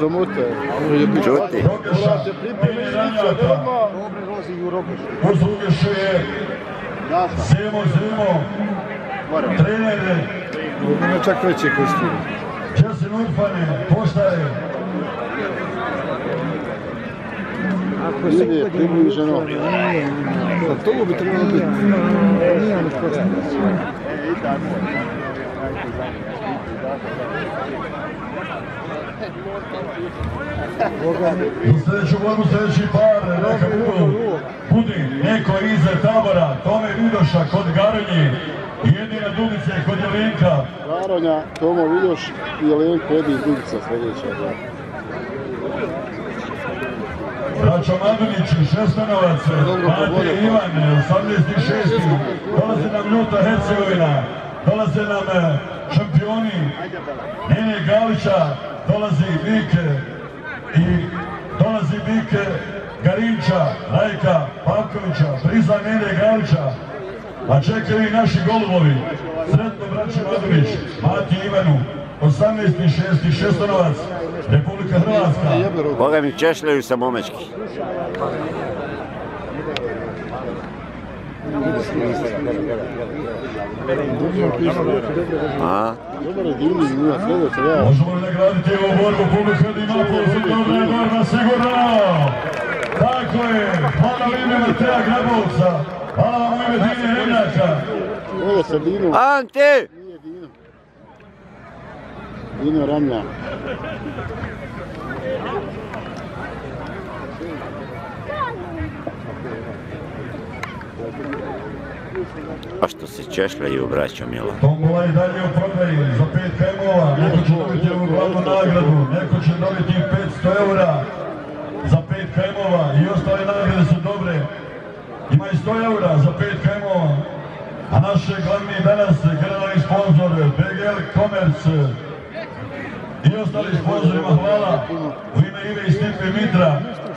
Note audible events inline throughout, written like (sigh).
sramote. Čuti. Morate sliče odmah. Uslugešu je Zemo Zemo, trener Ima čak veće kostime. Jasin Urfane, postaje Ili je približeno. Da to bi trebalo biti. U sljedeću borbu sljedeći par, neka budu Budi, neko iza tabora, Tome Vidoša kod Garonji, jedina Dubice kod Jelenka, Garonja, Tomo Viljoš i Jelenko Edi Dubica sljedeća. Braćo Madunić, Šestanovac, Mate Ivan, 18.6. Dolaze nam Ljuta Hercegovina, dolaze nam eh, šampioni Nene Galića, dolazi Vik i dolazi Vik Garinča, Rajka Pavkovića, Priza Nene Galića, a čekaju i naši golubovi. Sretno braće Madunić, Mati Ivanu, 18.6. Šestanovac, Republika Hrvatska. Boga mi češljaju sa momečki. A? Dobar je divni ima sljedeća. Ja. Možemo li nagraditi ovu borbu publika za dobro je sigurno! Tako hvala u ime Mateja Grabovca, hvala vam ime Dine Remljaka. Ovo. Ante! Nije Dino. Dino Ramlja. Se češljaju, braćo Mila? Tombola i dalje u prodaji za 5 kemova, neko će dobiti ovu glavnu nagradu, neko će dobiti 500 eura za 5 kemova i ostale nagrade su dobre. Ima i 100 eura za 5 kemova, a naš glavni danas generalni sponsor BGL Commerce i ostali sponsorima hvala u ime Ive i Stipe Mitra.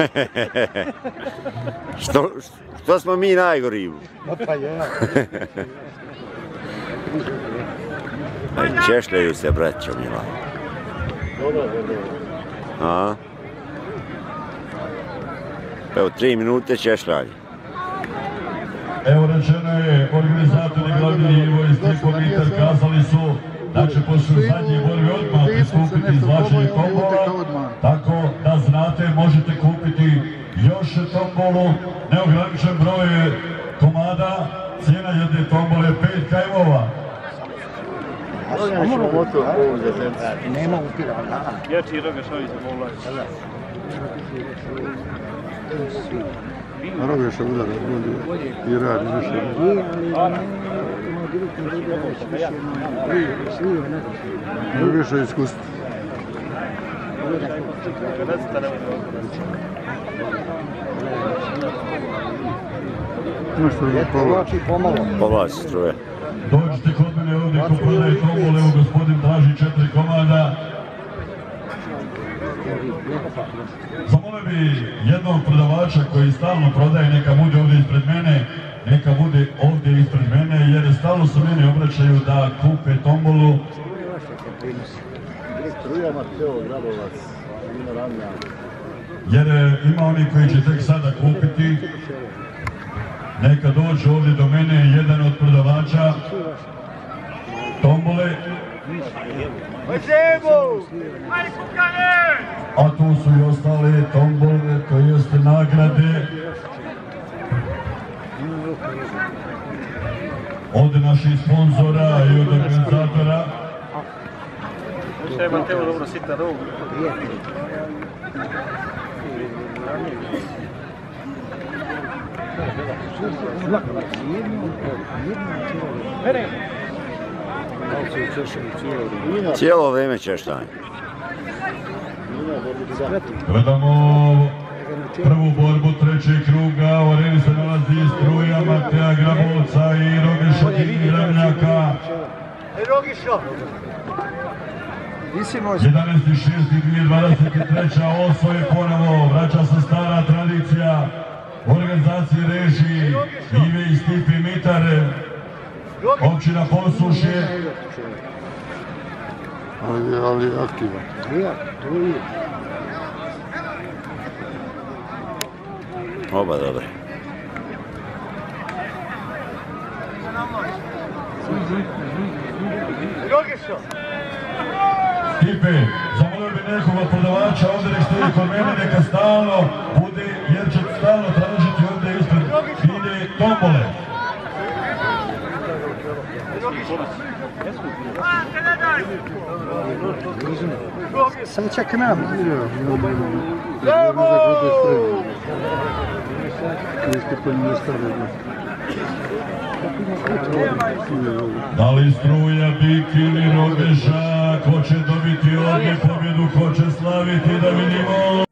(laughs) Što, što smo mi najgori? Ma pa ja. A češljaju se, braćo Mila. A? Evo, tri minute češljanje. Evo rečeno je, organizatori glavni Ivo i Stipo Mitar kazali su da će poslije zadnje borbe odmah pristupiti izvlačenje tombora, tako da znate možete kupiti još tombolu, neograničen broj komada, cijena jedne tombole je 5 kajmova. Možemo motor ovu za zemcu. Nema upiranja. Rogeša udara bolje i radi više. Rogeša iskustvo. Nešto je pola. pomalo. Povlači struje. Dođite kod mene ovdje ko prodaje tombole, evo gospodin traži četiri komada. Zamole bi jednog prodavača koji stalno prodaje, neka bude ovdje ispred mene, neka bude ovdje ispred mene, jer stalno se meni obraćaju da kupe tombolu. Struja Mateo Grabovac, Ramlja. Jer e, ima oni koji će tek sada kupiti. Neka dođe ovdje do mene jedan od prodavača tombole. A tu su i ostale tombole, to jeste nagrade. Od naših sponzora i od organizatora. Šta je Mateo dobro sita? Cijelo vrijeme češljanje. Gledamo prvu borbu trećeg kruga, u areni se nalazi Matea Grabovca i Rogeša Ramljaka. Visimo 11.6.2023. osvoje ponovo, vraća se stara tradicija organizacije reži Ive i Stipi Mitare, općina Posušje, Ali, ali aktivan. Oba dobre. Stipe, zamolio bi nekog od prodavača ovdje nek stoji kod mene, neka stalno bude, jer će stalno tražiti ovdje ispred ide tombole. sad će k nama. Da li struja, bik ili rogeša, ko će dobiti ovdje pobjedu, ko će slaviti da vidimo.